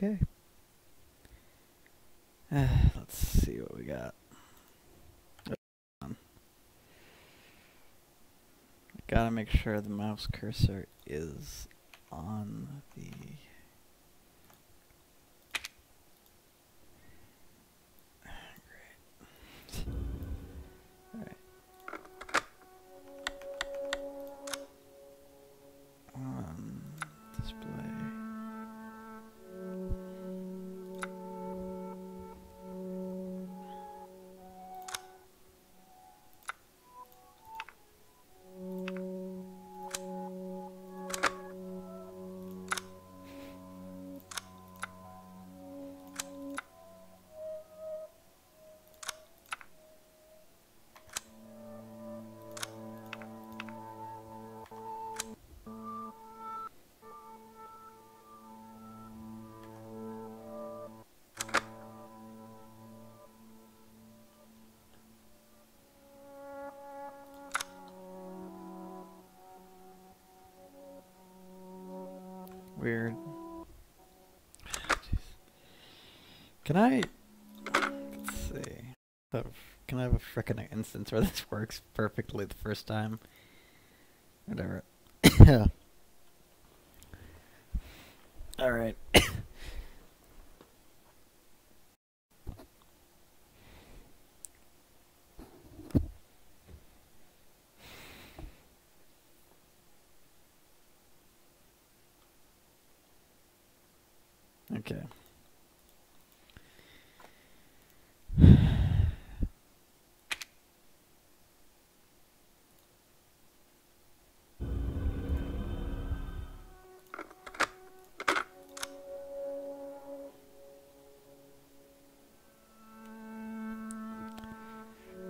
Okay. Uh, let's see what we got. Gotta make sure the mouse cursor is on the. Can I? Let's see. Have- Can I have a frickin' instance where this works perfectly the first time? Whatever. All right. Okay.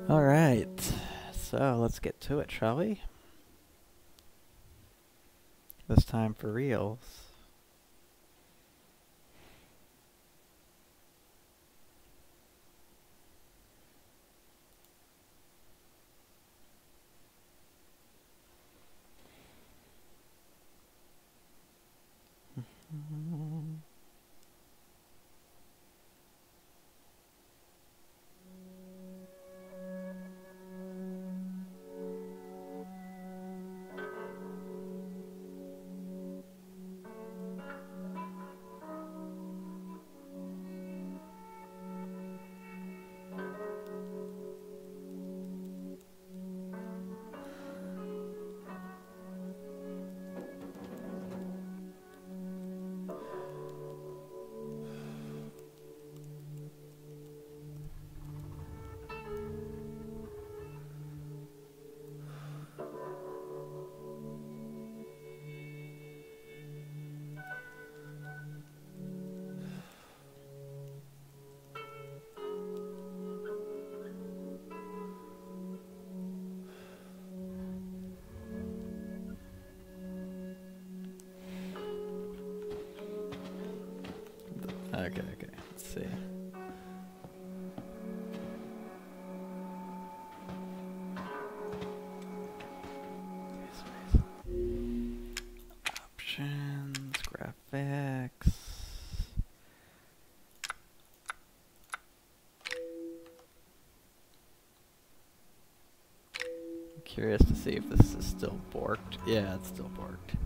All right. So let's get to it, shall we? This time for reals. Okay, okay. Let's see. Options, graphics. Curious to see if this is still borked. Yeah, it's still borked.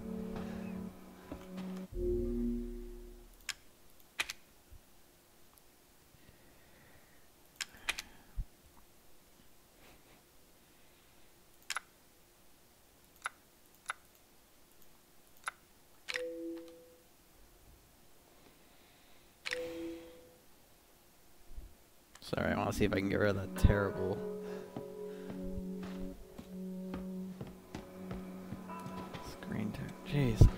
See if I can get rid of that terrible. Screen time. Jeez.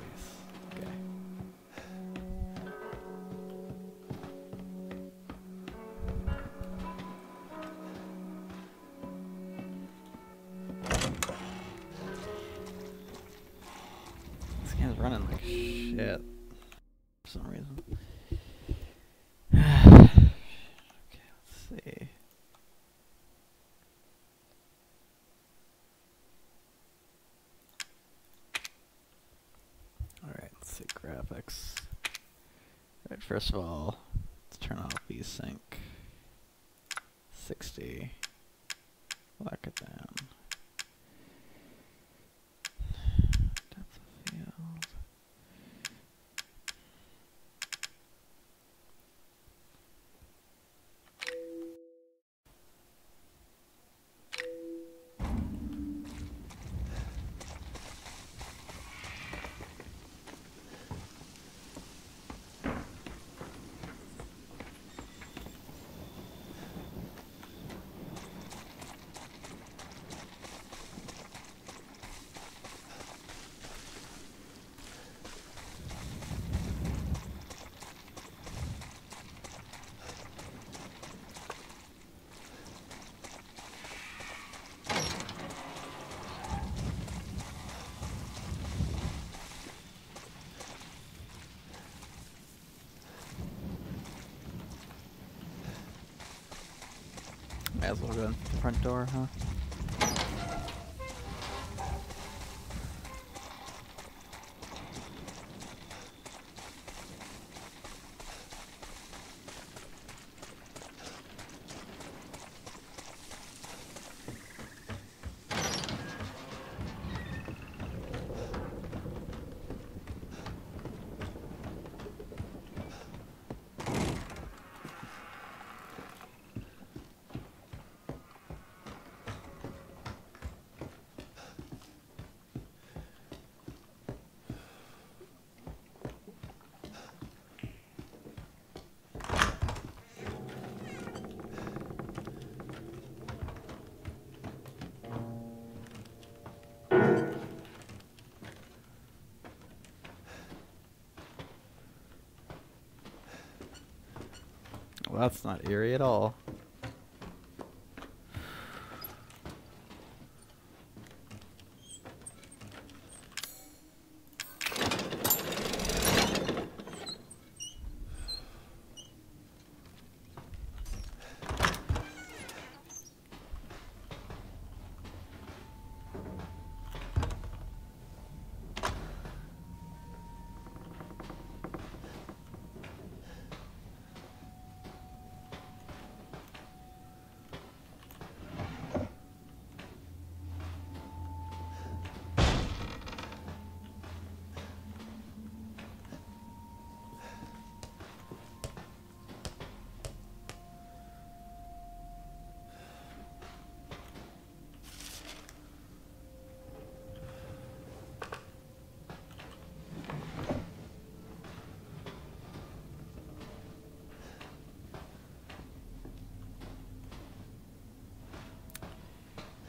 Running like shit for some reason. okay, let's see. Graphics. Alright, first of all, let's turn off VSync. 60. Lock it down. As well go in the front door, huh? That's not eerie at all.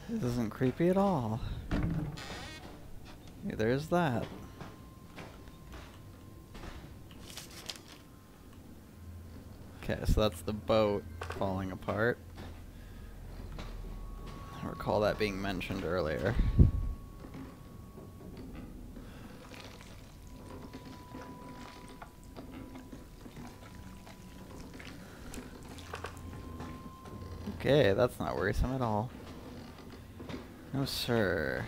This isn't creepy at all. Yeah, there's that. Okay, so that's the boat falling apart. I recall that being mentioned earlier. Okay, that's not worrisome at all. No, sir.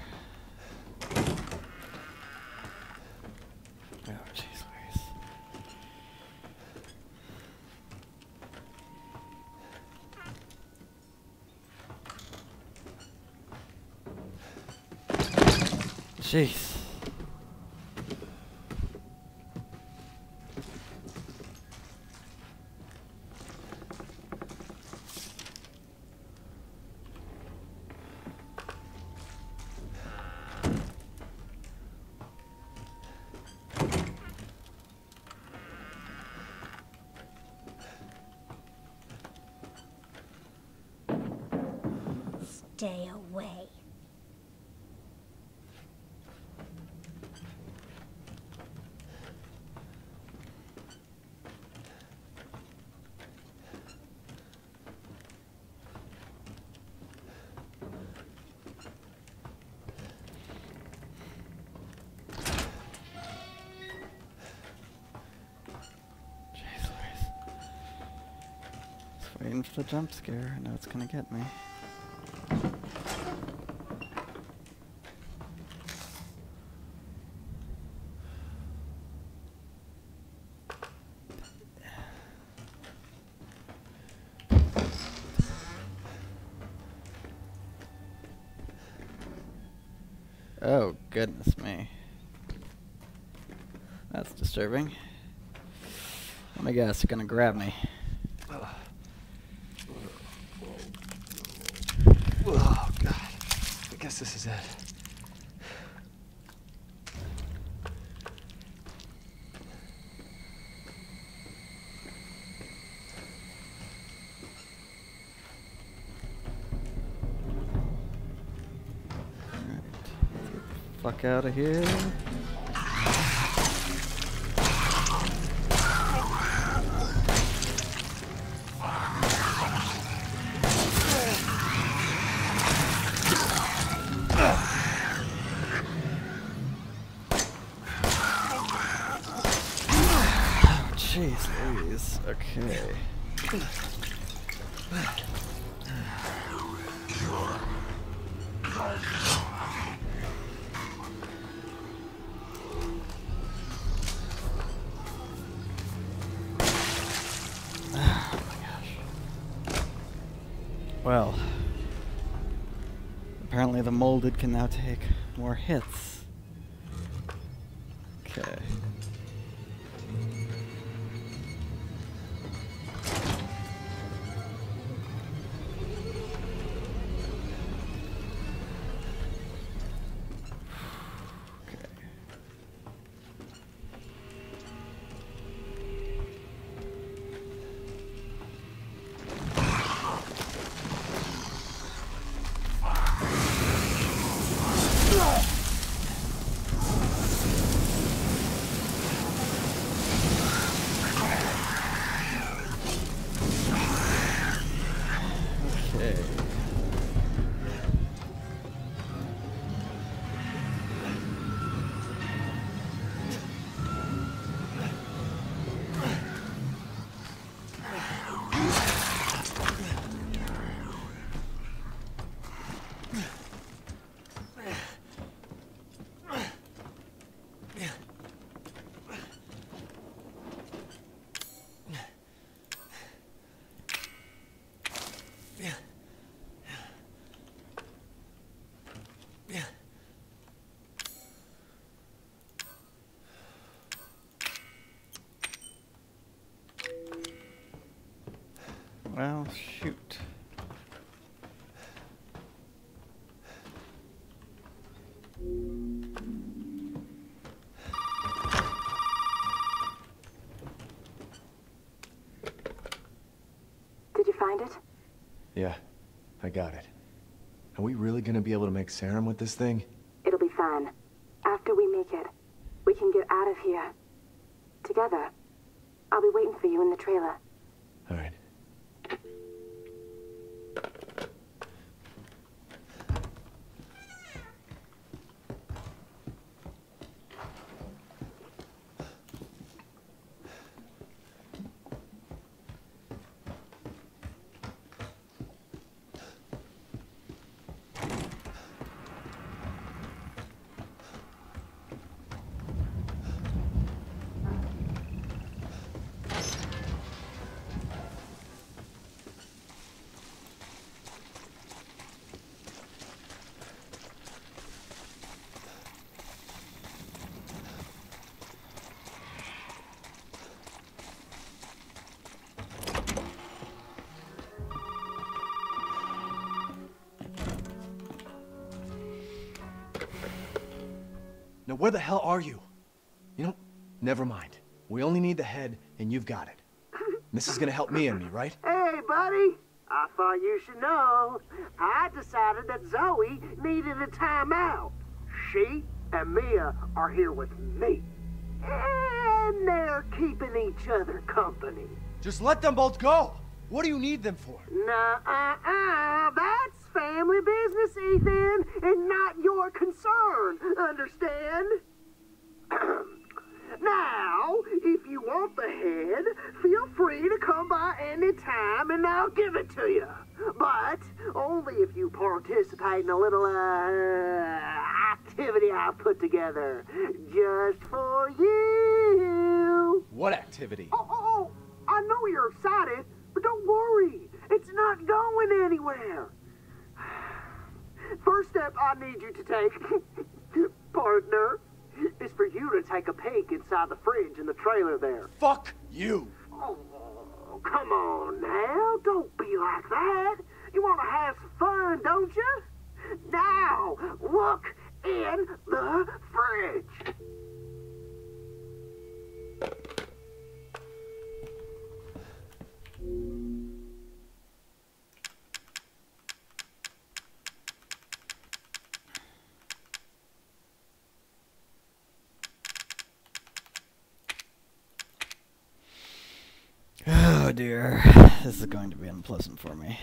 Oh, jeez. Jeez. Stay away. Waiting for the jump scare. I know it's gonna get me. Oh, goodness me. That's disturbing. Let me guess, you're gonna grab me. Oh, God. I guess this is it. Alright, let's get the fuck out of here. Molded can now take more hits. Okay. Well, shoot. Did you find it? Yeah, I got it. Are we really gonna be able to make serum with this thing? It'll be fine. After we make it, we can get out of here. Together. I'll be waiting for you in the trailer. Now, where the hell are you? You know, never mind. We only need the head, and you've got it. This is gonna help me and me, right? Hey, buddy. I thought you should know. I decided that Zoe needed a timeout. She and Mia are here with me. And they're keeping each other company. Just let them both go. What do you need them for? Nuh-uh-uh. That's family business, Ethan, and not concern. Understand? now, if you want the head, feel free to come by any time and I'll give it to you. But only if you participate in a little uh, activity I've put together just for you. What activity? Oh, oh, oh, I know you're excited, but don't worry. It's not going anywhere. First step I need you to take partner. It's for you to take a peek inside the fridge in the trailer there. Fuck you! Oh, come on now. Don't be like that. You want to have some fun, don't you? Now, look in the fridge. Dear. This is going to be unpleasant for me.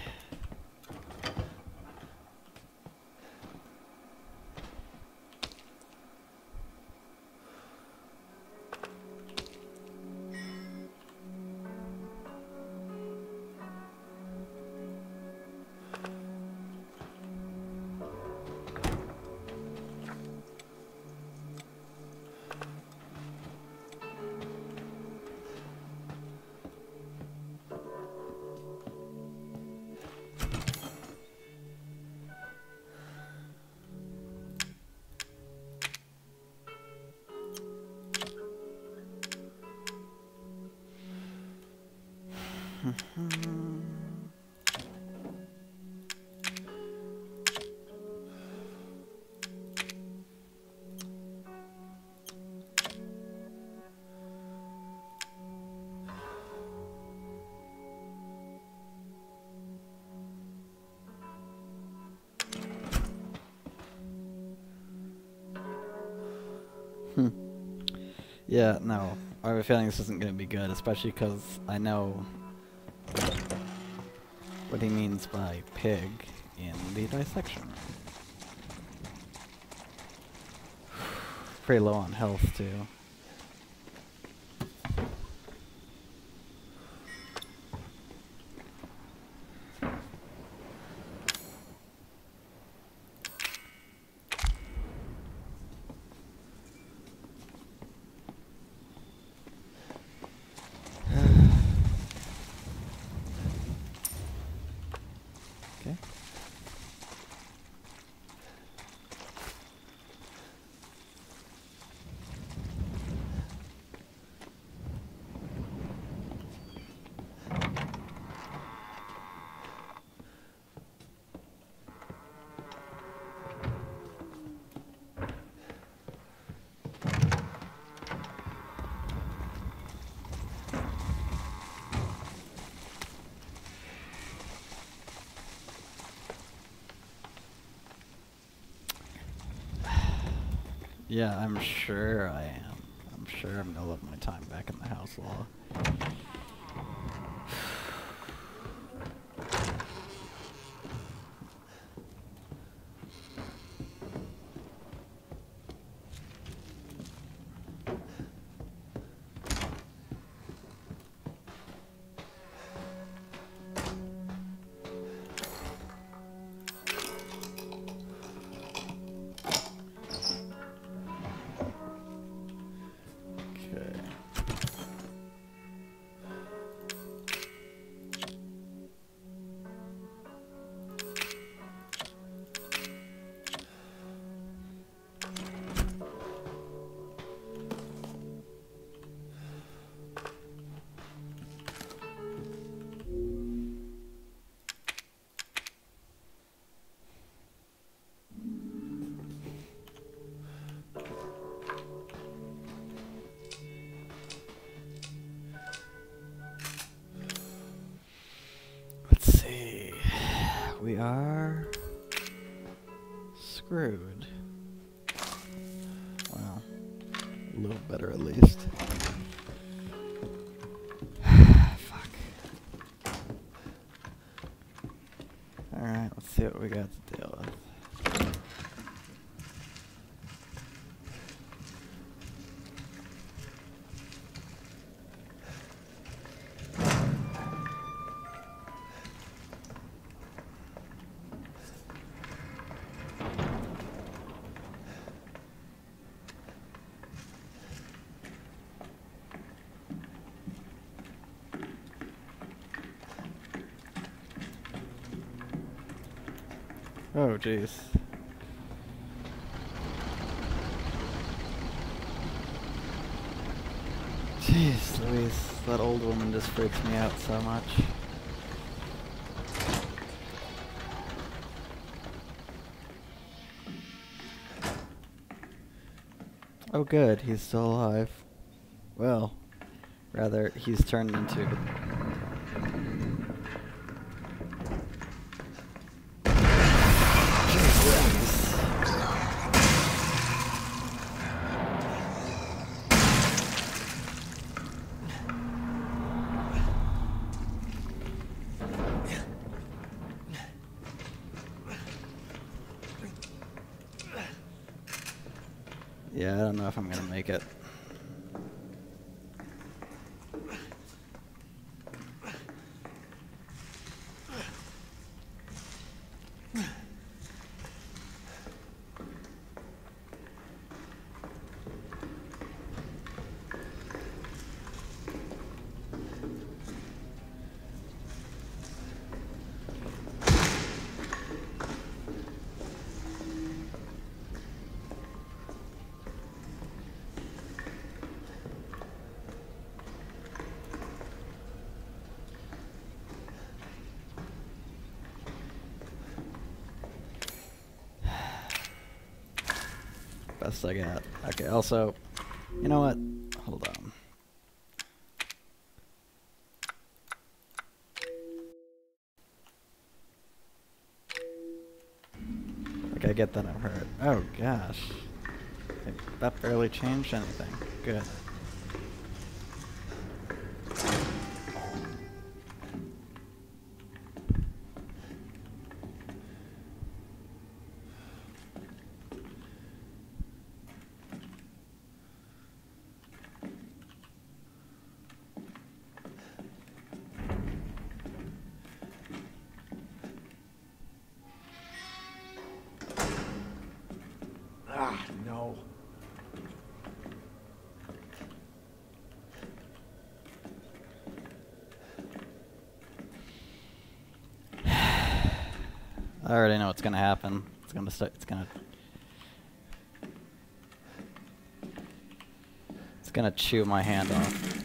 Yeah, no. I have a feeling this isn't going to be good, especially because I know what he means by pig in the dissection. Pretty low on health, too. Okay. Yeah, I'm sure I am. I'm sure I'm gonna love my time back in the house law. We got to deal Oh, jeez. Jeez Louise, that old woman just freaks me out so much. Oh good, he's still alive. Well, rather, he's turned into Best I got. Okay, also, you know what? Hold on. Like, I get that I'm hurt. Oh, gosh. That barely changed anything. Good. Already gonna happen. It's gonna start. It's gonna. It's gonna chew my hand off.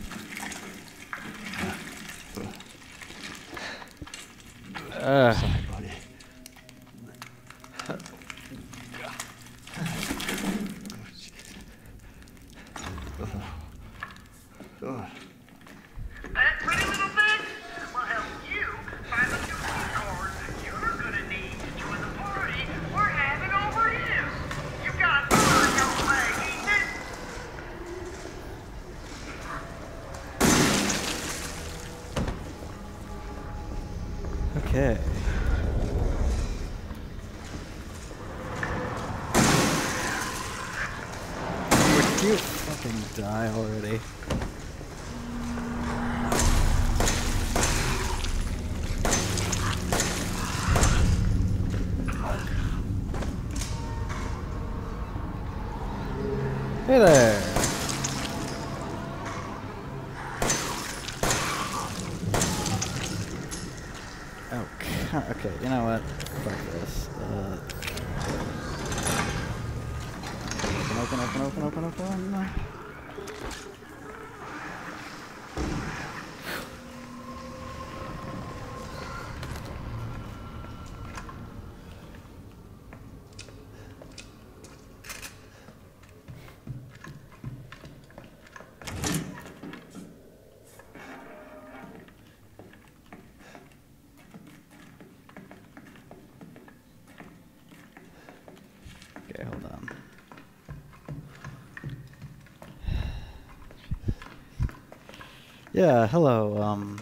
Yeah, hello, um,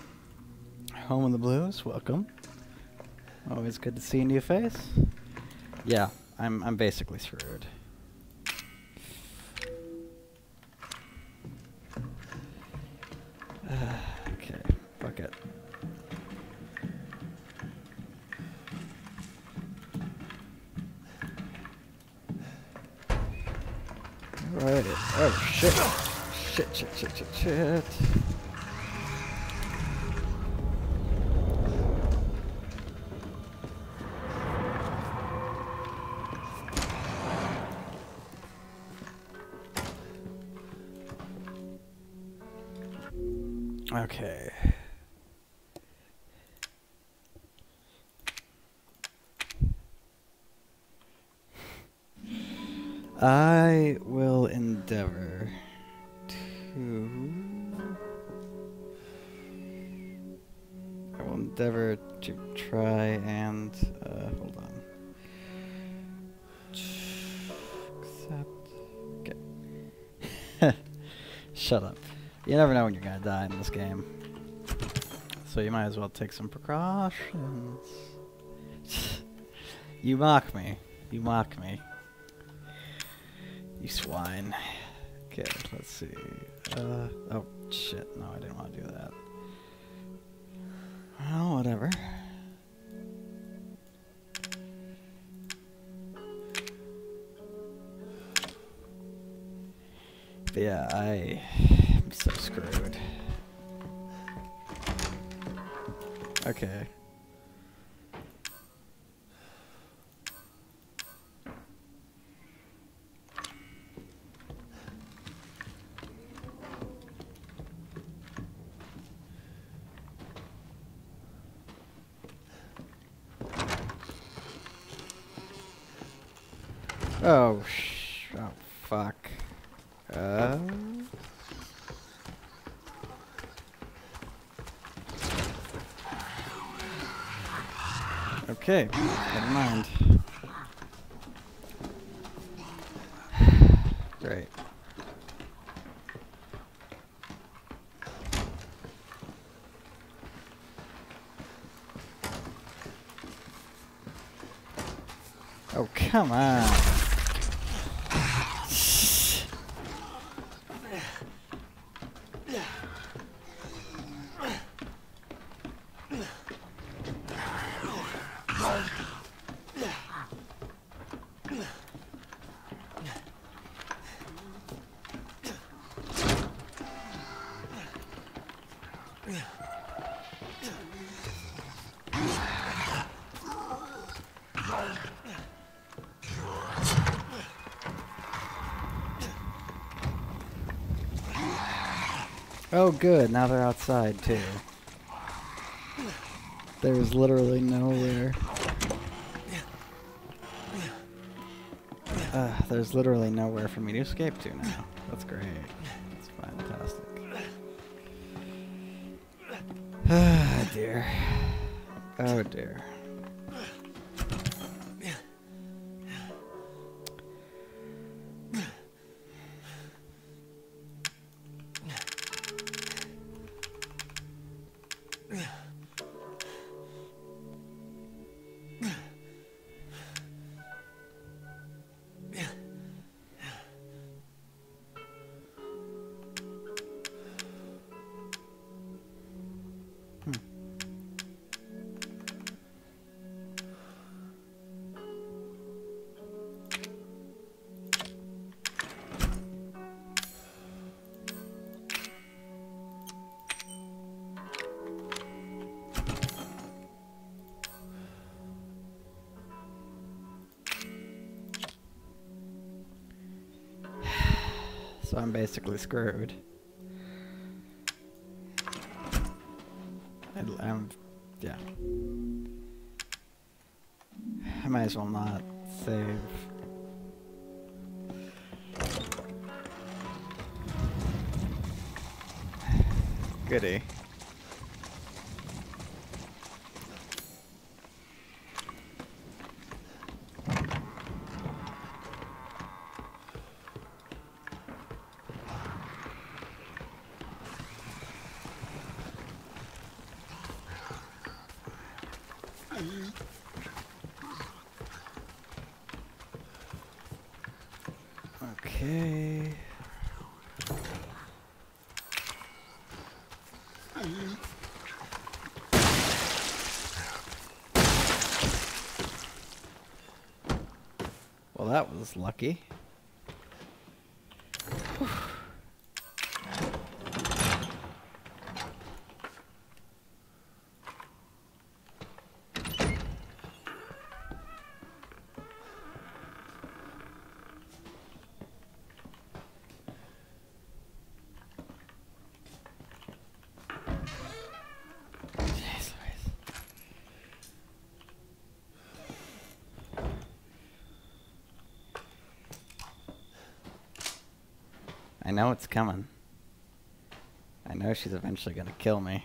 Home of the Blues, welcome. Always good to see a new face. Yeah, I'm, I'm basically screwed. okay, fuck it. Alright. Oh shit. Shit, shit, shit, shit, shit. Shut up. You never know when you're gonna die in this game. So you might as well take some precautions. you mock me. You mock me. You swine. Okay, let's see. Uh, oh, shit. No, I didn't want to do that. Well, whatever. Yeah, I am so screwed. Okay. Oh, sh- oh, fuck. Uh. Okay, never mind. Great. Oh, come on. Good. Now they're outside, too. There's literally nowhere. Uh, there's literally nowhere for me to escape to now. That's great. That's fantastic. Ah, dear. Oh, dear. So I'm basically screwed. Was lucky. Know it's coming. I know she's eventually gonna kill me.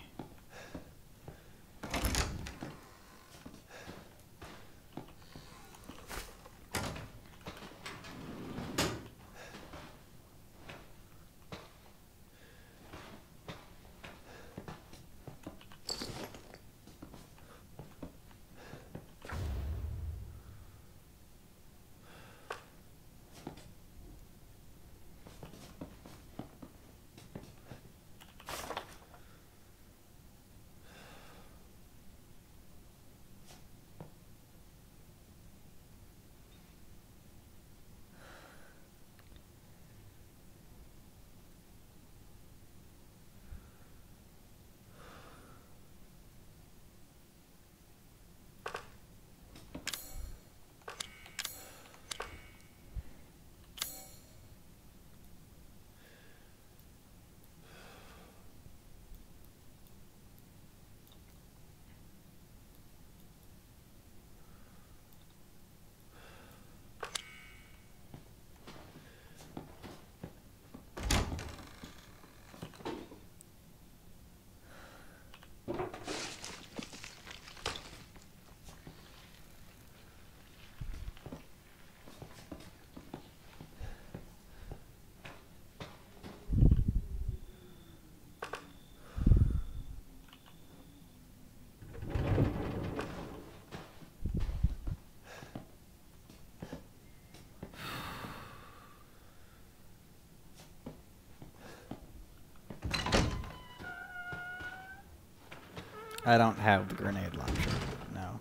I don't have the grenade launcher. No.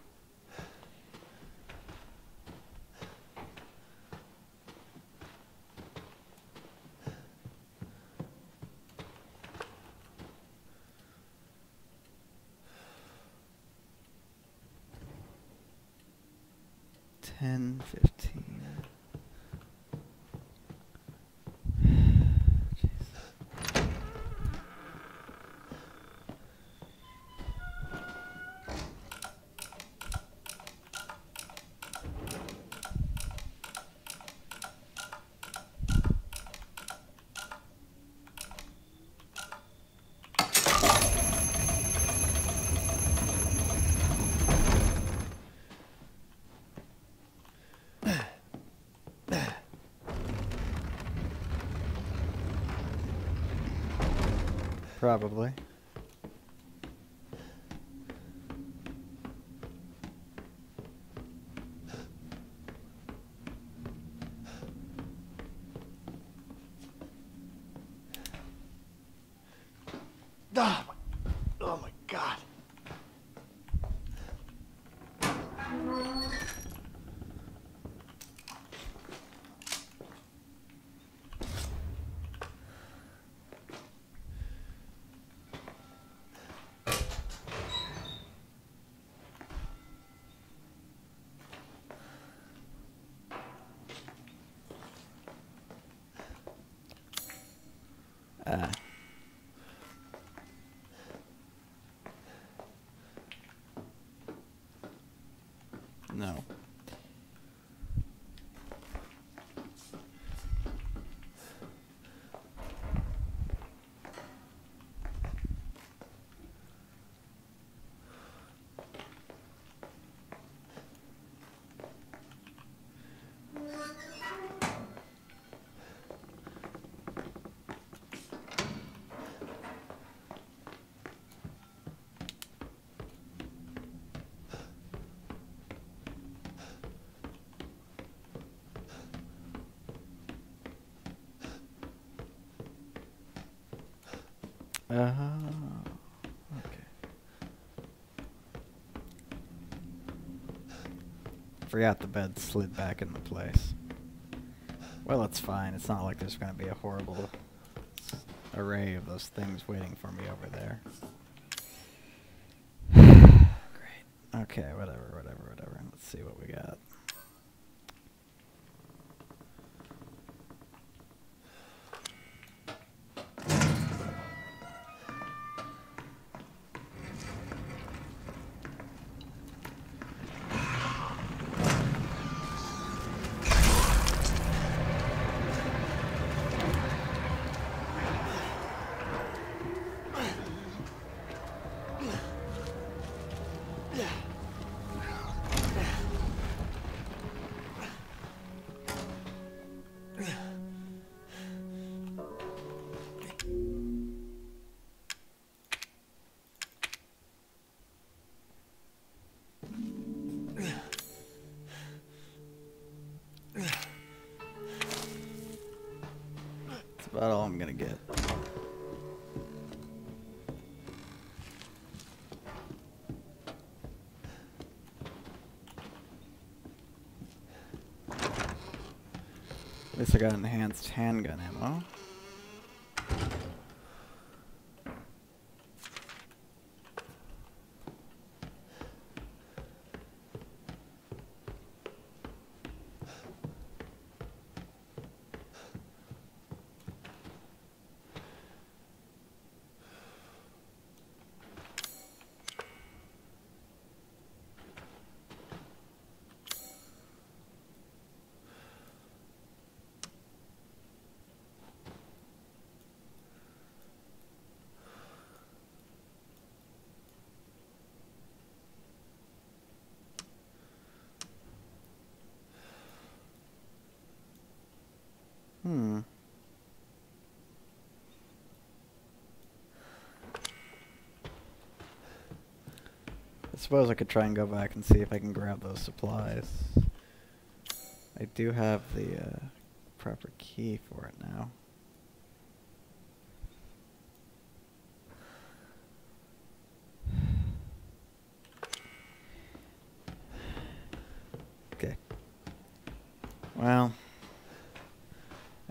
Ten, fifteen. Jeez. Probably. Oh my, oh my god. Uh. No. Uh, okay. Forgot the bed slid back into place. Well, it's fine. It's not like there's going to be a horrible array of those things waiting for me over there. Great. Okay, whatever, whatever, whatever. Let's see what we got. I got enhanced handgun ammo. Hmm. I suppose I could try and go back and see if I can grab those supplies. I do have the uh, proper key for it now. Okay. Well,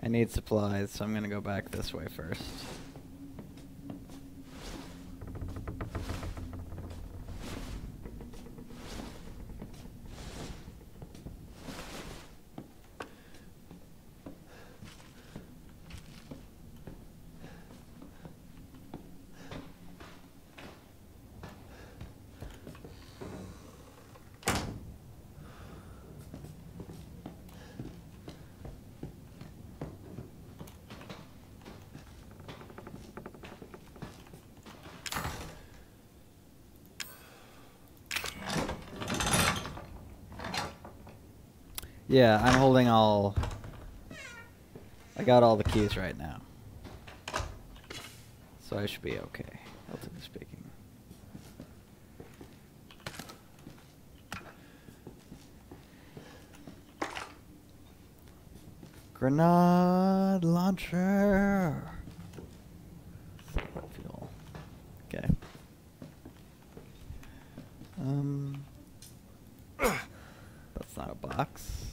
I need supplies, so I'm gonna go back this way first. Yeah, I'm holding all. I got all the keys right now. So I should be okay, relatively speaking. Grenade launcher! Supply fuel. Okay. Um. That's not a box.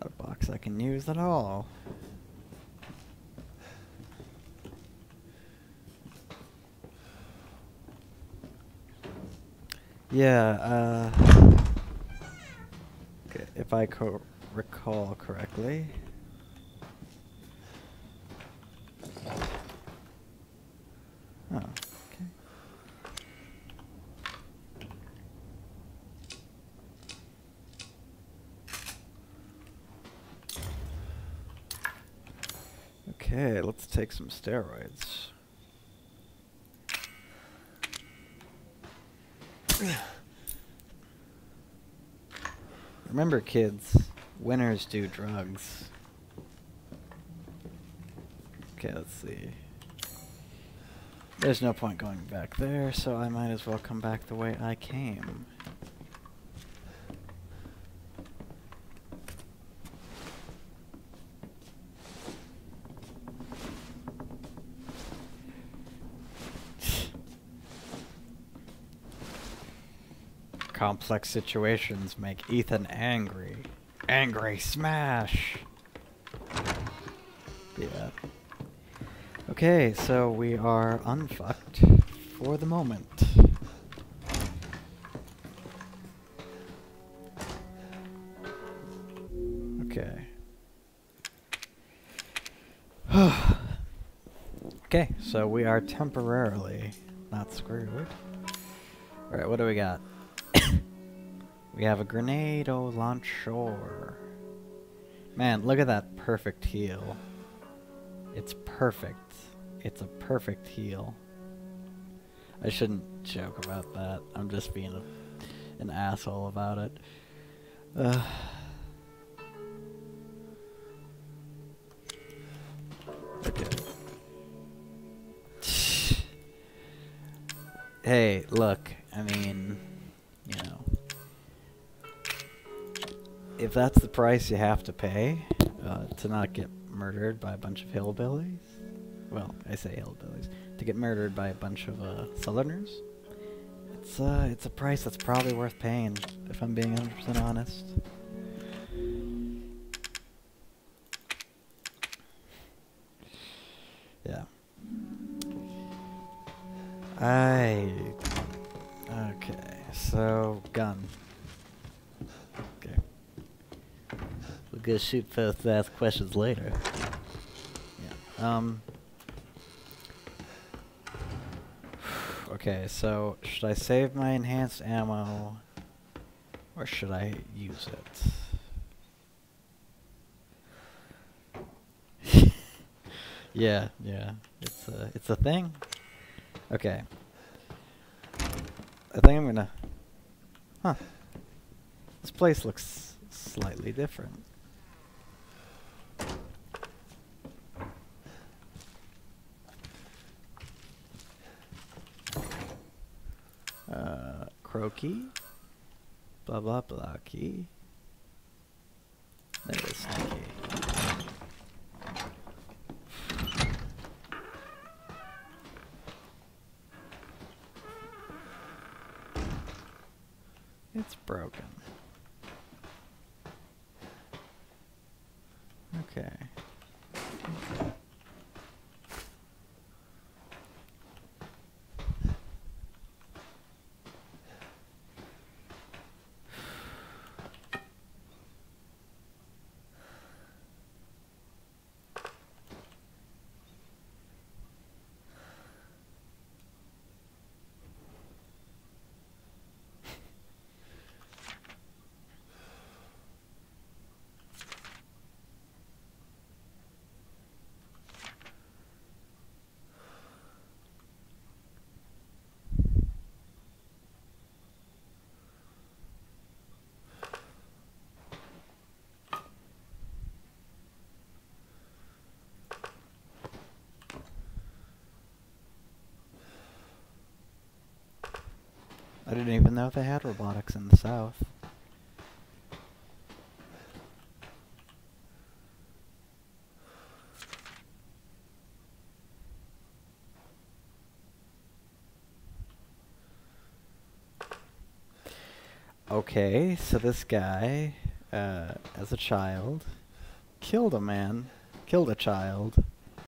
Not a box I can use at all. Yeah, uh... If I co recall correctly... Oh, okay. Okay, let's take some steroids. Remember, kids, winners do drugs. Okay, let's see. There's no point going back there, so I might as well come back the way I came. Complex situations make Ethan angry. Angry smash! Yeah. Okay, so we are unfucked for the moment. Okay. okay, so we are temporarily not screwed. Alright, what do we got? We have a grenade launcher. Man, look at that perfect heal. It's perfect. It's a perfect heal. I shouldn't joke about that. I'm just being a, an asshole about it. Uh, okay. hey, look. I mean, if that's the price you have to pay uh, to not get murdered by a bunch of hillbillies, well, I say hillbillies, to get murdered by a bunch of uh, southerners, it's uh, it's a price that's probably worth paying, if I'm being 100% honest. Yeah. I. Okay, so gun. Okay. We're gonna shoot first, ask questions later. Yeah. Um. Okay, so should I save my enhanced ammo, or should I use it? yeah, yeah, it's a it's a thing. Okay. I think I'm gonna. Huh. This place looks slightly different. Uh, crow key. Blah blah key. There is sneaky. It's broken. Okay. I didn't even know they had robotics in the South. Okay, so this guy, uh, as a child, killed a man, killed a child,